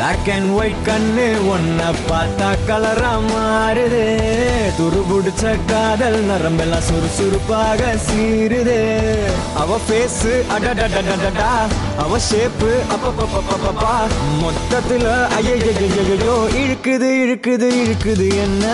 Black and white கண்ணு ஒன்ன பார்த்தா கலரா மாறுது. துருபுடிச்ச காதல் நரம்பெல்லாம் சுறுசுறுப்பாக சீருது அவ பேஸ் அடடடடடடா அவ ஷேப்பு அப்பப்பப்பப்பப்பா. மொத்தத்துல ஐயோ இழுக்குது இழுக்குது இழுக்குது என்ன?